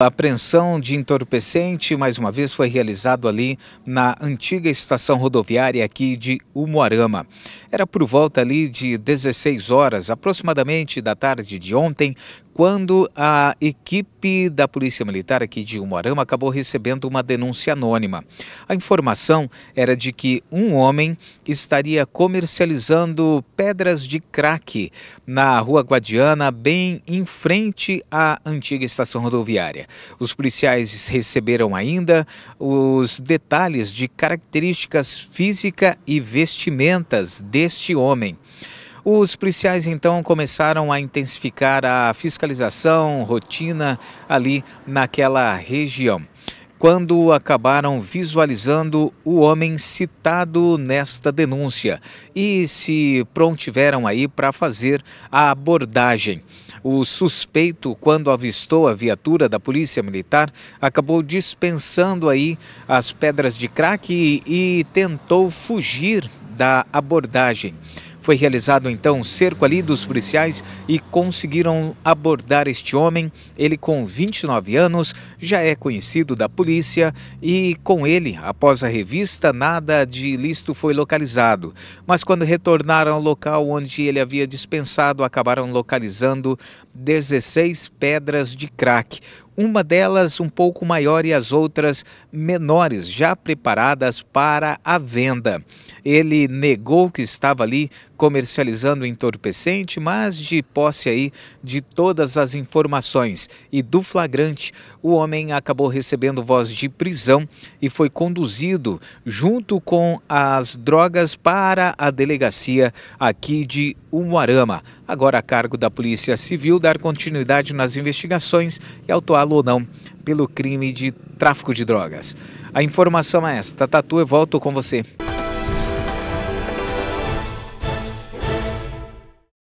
A apreensão de entorpecente, mais uma vez, foi realizado ali na antiga estação rodoviária aqui de Umuarama. Era por volta ali de 16 horas, aproximadamente da tarde de ontem, quando a equipe da Polícia Militar aqui de Umuarama acabou recebendo uma denúncia anônima. A informação era de que um homem estaria comercializando pedras de crack na Rua Guadiana, bem em frente à antiga estação rodoviária. Os policiais receberam ainda os detalhes de características física e vestimentas deste homem. Os policiais então começaram a intensificar a fiscalização, rotina ali naquela região quando acabaram visualizando o homem citado nesta denúncia e se prontiveram aí para fazer a abordagem. O suspeito, quando avistou a viatura da Polícia Militar, acabou dispensando aí as pedras de crack e, e tentou fugir da abordagem. Foi realizado então um cerco ali dos policiais e conseguiram abordar este homem. Ele, com 29 anos, já é conhecido da polícia e, com ele, após a revista, nada de ilícito foi localizado. Mas quando retornaram ao local onde ele havia dispensado, acabaram localizando 16 pedras de crack uma delas um pouco maior e as outras menores, já preparadas para a venda. Ele negou que estava ali comercializando entorpecente, mas de posse aí de todas as informações e do flagrante, o homem acabou recebendo voz de prisão e foi conduzido junto com as drogas para a delegacia aqui de Umuarama. Agora a cargo da Polícia Civil dar continuidade nas investigações e autuá-lo ou não pelo crime de tráfico de drogas. A informação é esta. Tatu, eu volto com você.